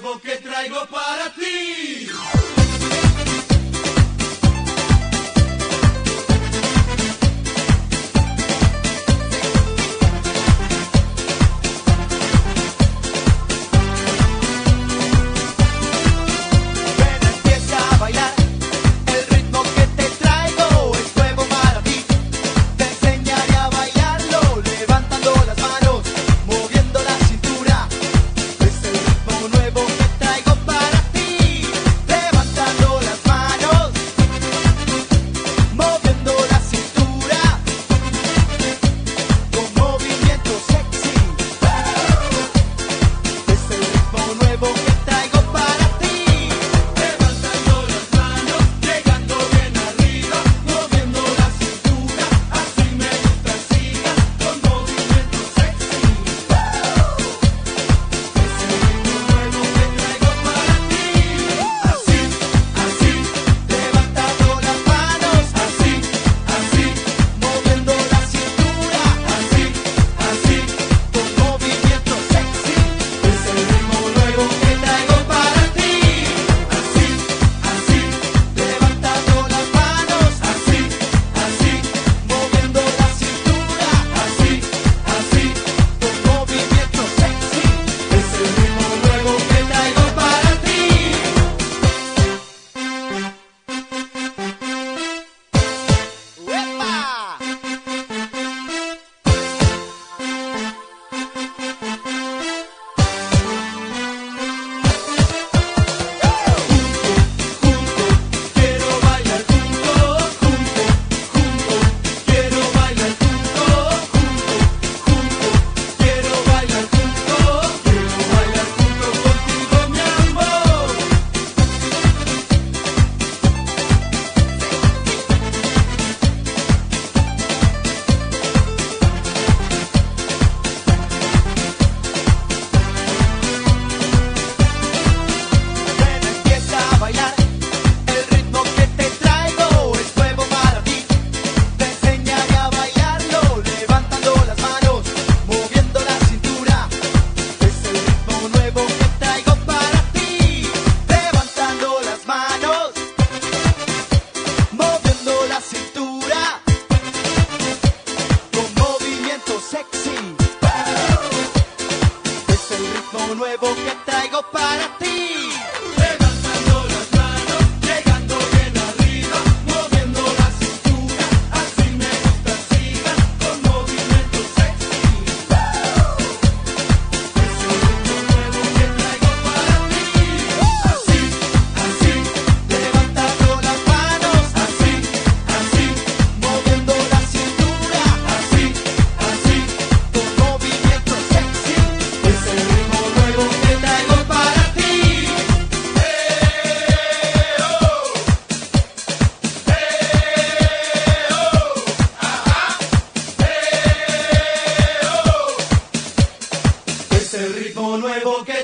nuevo que traigo para traigo para ti. nuevo que